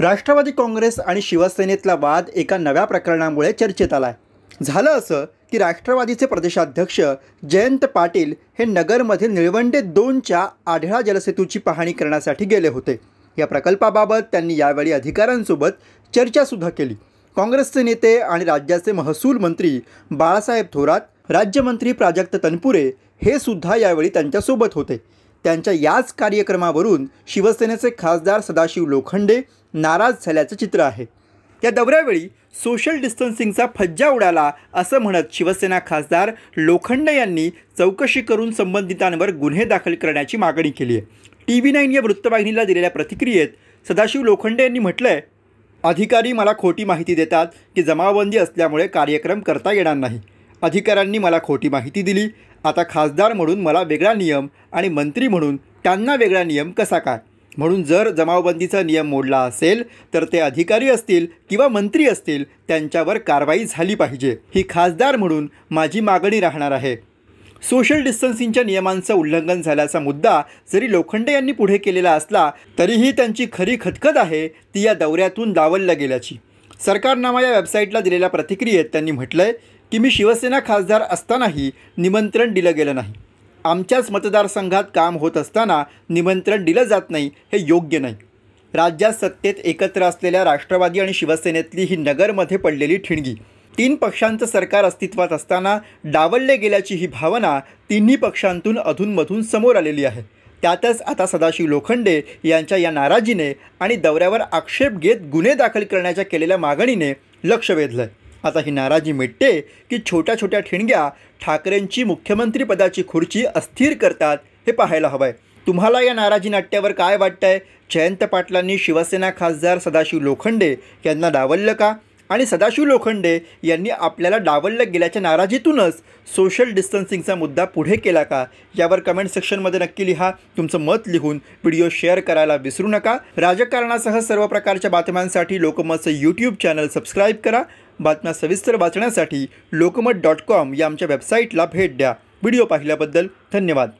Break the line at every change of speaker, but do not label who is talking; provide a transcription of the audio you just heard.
राष्ट्रवादी काँग्रेस आणि शिवसेनेतला वाद एका नव्या प्रकरणामुळे चर्चेत आला आहे झालं असं की राष्ट्रवादीचे प्रदेशाध्यक्ष जयंत पाटील हे नगरमधील निळवंडे दोनच्या आढळा जलसेतूची पाहणी करण्यासाठी गेले होते. या प्रकल्पाबाबत त्यांनी यावेळी अधिकाऱ्यांसोबत चर्चासुद्धा केली. काँग्रेसचे नेते आणि राज्याचे महसूल मंत्री बाळासाहेब थोरात राज्यमंत्री प्राजक्त तनपुरे हे सुद्धा यावेळी त्यांच्यासोबत होते. त्यांच्या याच कार्यक्रमावरून शिवसेनेचे खासदार सदाशिव लोखंडे नाराज झाल्याचं चित्र आहे. या दौऱ्यावेळी सोशल डिस्टन्सिंगचा फज्जा उडाला असं म्हणत शिवसेना खासदार लोखंडे यांनी चौकशी करून संबंधितांवर गुन्हे दाखल करण्याची मागणी केली आहे. टी व्ही नाईन या वृत्तवाहिनीला दिलेल्या प्रतिक्रियेत सदाशिव लोखंडे यांनी म्हटलं आहे अधिकारी मला खोटी माहिती देतात की जमावबंदी असल्यामुळे कार्यक्रम करता येणार नाही. अधिकाऱ्यांनी मला खोटी माहिती दिली. आता खासदार म्हणून मला वेगळा नियम आणि मंत्री म्हणून त्यांना वेगळा नियम कसा काय? म्हणून जर जमावबंदीचा नियम मोडला असेल तर ते अधिकारी असतील किंवा मंत्री असतील त्यांच्यावर कारवाई झाली पाहिजे ही खासदार म्हणून माझी मागणी राहणार आहे. सोशल डिस्टन्सिंगच्या नियमांचं उल्लंघन झाल्याचा मुद्दा जरी लोखंडे यांनी पुढे केलेला असला तरीही त्यांची खरी खदखद आहे ती या दौऱ्यातून डावलल्या गेल्याची. सरकारनामा या वेबसाईटला दिलेल्या प्रतिक्रियेत त्यांनी म्हटलं आहे की मी शिवसेना खासदार असतानाही निमंत्रण दिलं गेलं नाही. आमच्याच मतदारसंघात काम होत असताना निमंत्रण दिलं जात नाही हे योग्य नाही. राज्यात सत्तेत एकत्र असलेल्या राष्ट्रवादी आणि शिवसेनेतली ही नगरमध्ये पडलेली ठिणगी तीन पक्षांचं सरकार अस्तित्वात असताना डावलले गेल्याची ही भावना तिन्ही पक्षांतून अधूनमधून समोर आलेली आहे. त्यातच आता सदाशिव लोखंडे यांच्या या नाराजीने आणि दौऱ्यावर आक्षेप घेत गुन्हे दाखल करण्याच्या केलेल्या मागणीने लक्ष वेधलं आहे आता ही नाराजी मिटते की छोट्या छोट्या ठिणग्या ठाकरेंची मुख्यमंत्रीपदाची खुर्ची अस्थिर करतात हे पाहायला हवं आहे तुम्हाला या नाराजी नाट्यावर काय वाटतंय? जयंत पाटलांनी शिवसेना खासदार सदाशिव लोखंडे यांना डावललं का? आणि सदाशिव लोखंडे यांनी आपल्याला डावललं गेल्याच्या नाराजीतूनच सोशल डिस्टन्सिंगचा मुद्दा पुढे केला का? यावर कमेंट सेक्शनमध्ये नक्की लिहा. तुमचं मत लिहून व्हिडिओ शेअर करायला विसरू नका. राजकारणासह सर्व प्रकारच्या बातम्यांसाठी लोकमतचं यूट्यूब चॅनल सबस्क्राईब करा. बातम्या सविस्तर वाचण्यासाठी लोकमत डॉट कॉम या आमच्या वेबसाईटला भेट द्या. व्हिडिओ पाहिल्याबद्दल धन्यवाद.